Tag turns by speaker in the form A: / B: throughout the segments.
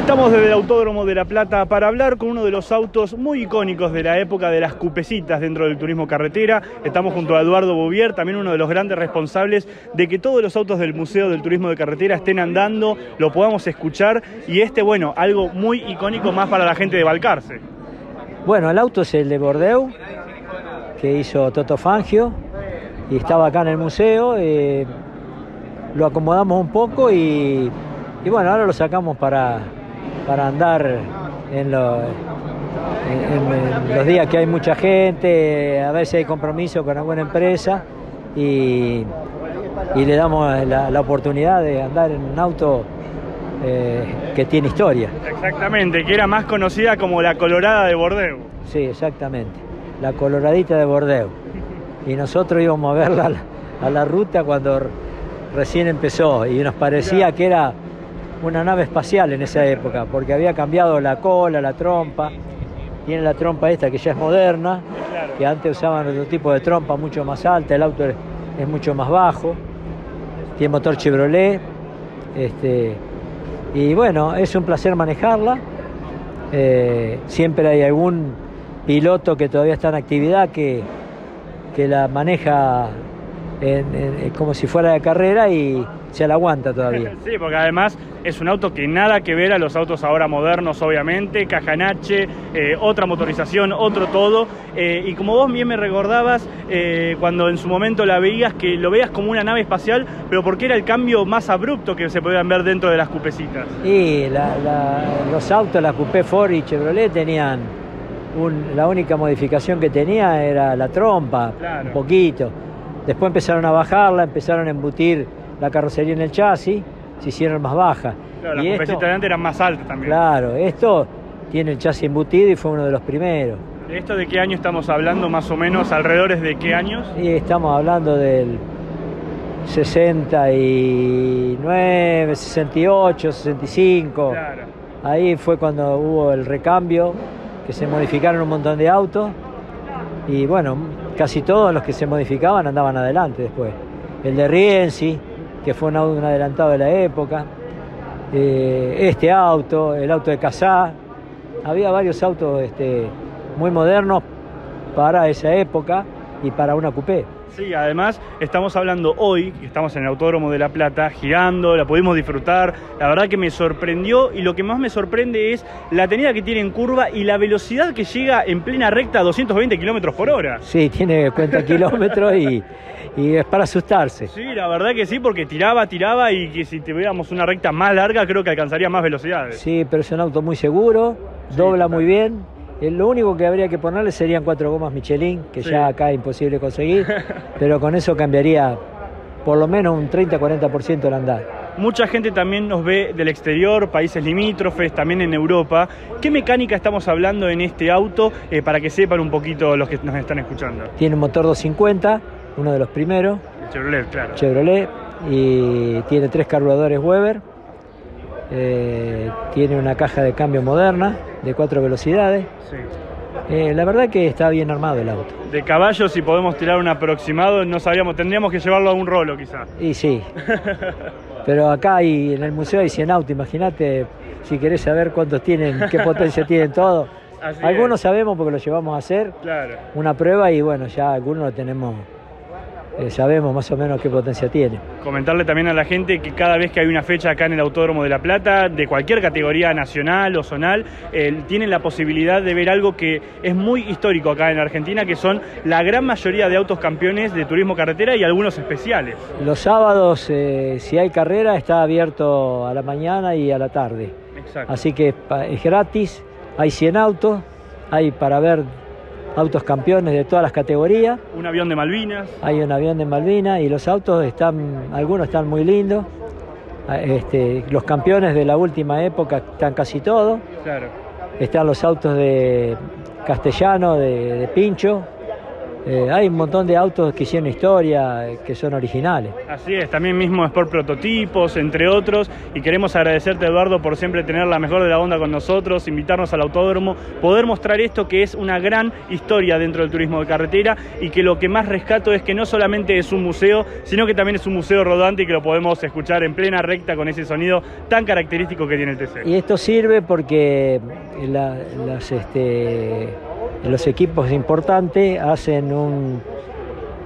A: Estamos desde el Autódromo de La Plata para hablar con uno de los autos muy icónicos de la época de las cupecitas dentro del turismo carretera. Estamos junto a Eduardo Bouvier, también uno de los grandes responsables de que todos los autos del Museo del Turismo de Carretera estén andando, lo podamos escuchar y este, bueno, algo muy icónico más para la gente de Balcarce.
B: Bueno, el auto es el de Bordeaux, que hizo Toto Fangio, y estaba acá en el museo. eh, lo acomodamos un poco y, y bueno, ahora lo sacamos para, para andar en, lo- en- en- en los días que hay mucha gente, a veces hay compromiso con alguna empresa y, y le damos la, la oportunidad de andar en un auto eh, que tiene historia.
A: Exactamente, que era más conocida como la Colorada de Bordeaux.
B: Sí, exactamente. La coloradita de Bordeaux. Y nosotros íbamos a verla a la, a la ruta cuando recién empezó y nos parecía que era una nave espacial en esa época, porque había cambiado la cola, la trompa. Tiene la trompa esta que ya es moderna, que antes usaban otro tipo de trompa mucho más alta, el auto es, mucho más bajo. Tiene motor Chevrolet. Este, y bueno, es un placer manejarla. Eh, siempre hay algún piloto que todavía está en actividad que, que la maneja como si fuera de carrera y se la aguanta todavía.
A: Sí, porque además es un auto que nada que ver a los autos ahora modernos, obviamente, caja en H, eh, otra motorización, otro todo. Eh, y como vos bien me recordabas, eh, cuando en su momento la veías, que lo veías como una nave espacial, pero porque era el cambio más abrupto que se podían ver dentro de las cupecitas.
B: Y la- la- los autos, la Coupé Ford y Chevrolet tenían la única modificación que tenía era la trompa, un poquito. Después empezaron a bajarla, empezaron a embutir la carrocería en el chasis, se hicieron más bajas.
A: Claro, y las esto, de antes eran más altas también.
B: Claro, esto tiene el chasis embutido y fue uno de los primeros.
A: ¿De esto de qué año estamos hablando más o menos? ¿Alrededores de qué años?
B: Y estamos hablando del 69, 68, 65. Claro. Ahí fue cuando hubo el recambio, que se modificaron un montón de autos. Y bueno, casi todos los que se modificaban andaban adelante después. El de Rienzi, que fue un, adelantado de la época. Eh, este auto, el auto de Casá. Había varios autos este, muy modernos para esa época y para una coupé.
A: Sí, además estamos hablando hoy, estamos en el Autódromo de La Plata, girando, la pudimos disfrutar, la verdad que me sorprendió y lo que más me sorprende es la tenida que tiene en curva y la velocidad que llega en plena recta a 220 kilómetros por hora.
B: Sí, tiene cuenta kilómetros y, y, es para asustarse.
A: Sí, la verdad que sí, porque tiraba, tiraba y que si tuviéramos una recta más larga creo que alcanzaría más velocidades.
B: Sí, pero es un auto muy seguro, dobla muy bien eh, lo único que habría que ponerle serían cuatro gomas Michelin, que ya acá es imposible conseguir, pero con eso cambiaría por lo menos un 30-40% el andar.
A: Mucha gente también nos ve del exterior, países limítrofes, también en Europa. ¿Qué mecánica estamos hablando en este auto eh, para que sepan un poquito los que nos están escuchando?
B: Tiene un motor 250, uno de los primeros.
A: Chevrolet, claro.
B: Chevrolet, y tiene tres carburadores Weber. Eh, tiene una caja de cambio moderna de cuatro velocidades. Eh, la verdad que está bien armado el auto.
A: De caballos, si podemos tirar un aproximado, no sabríamos, tendríamos que llevarlo a un rolo quizás.
B: Y sí. Pero acá hay, en el museo hay 100 autos, imagínate si querés saber cuántos tienen, qué potencia tienen todos. algunos sabemos porque lo llevamos a hacer, una prueba y bueno, ya algunos lo tenemos eh, sabemos más o menos qué potencia tiene.
A: Comentarle también a la gente que cada vez que hay una fecha acá en el Autódromo de La Plata, de cualquier categoría nacional o zonal, eh, tienen la posibilidad de ver algo que es muy histórico acá en Argentina, que son la gran mayoría de autos campeones de turismo carretera y algunos especiales.
B: Los sábados, eh, si hay carrera, está abierto a la mañana y a la tarde. Exacto. Así que es gratis, hay 100 autos, hay para ver autos campeones de todas las categorías.
A: Un avión de Malvinas.
B: Hay un avión de Malvinas y los autos están, algunos están muy lindos. Ah, este, los campeones de la última época están casi todos. Claro. Están los autos de Castellano, de Pincho, eh, hay un montón de autos que hicieron historia, eh, que son originales.
A: Así es, también mismo es por prototipos, entre otros, y queremos agradecerte Eduardo por siempre tener la mejor de la onda con nosotros, invitarnos al autódromo, poder mostrar esto que es una gran historia dentro del turismo de carretera y que lo que más rescato es que no solamente es un museo, sino que también es un museo rodante y que lo podemos escuchar en plena recta con ese sonido tan característico que tiene el TC.
B: Y esto sirve porque las... Este los equipos importantes hacen un,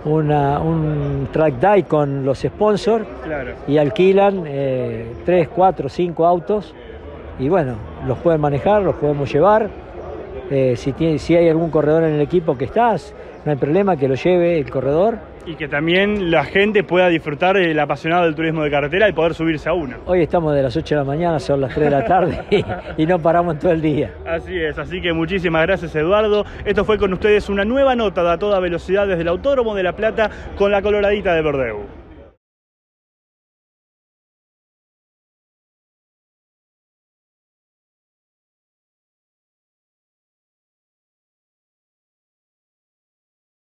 B: un track day con los sponsors y alquilan eh, 3, 4, 5 autos y bueno, los pueden manejar, los podemos llevar. Eh, si, tiene, si hay algún corredor en el equipo que estás, no hay problema que lo lleve el corredor
A: y que también la gente pueda disfrutar el apasionado del turismo de carretera y poder subirse a uno.
B: Hoy estamos de las 8 de la mañana, son las 3 de la tarde y, no paramos todo el día.
A: Así es, así que muchísimas gracias Eduardo. Esto fue con ustedes una nueva nota de a toda velocidad desde el Autódromo de La Plata con la coloradita de Bordeu.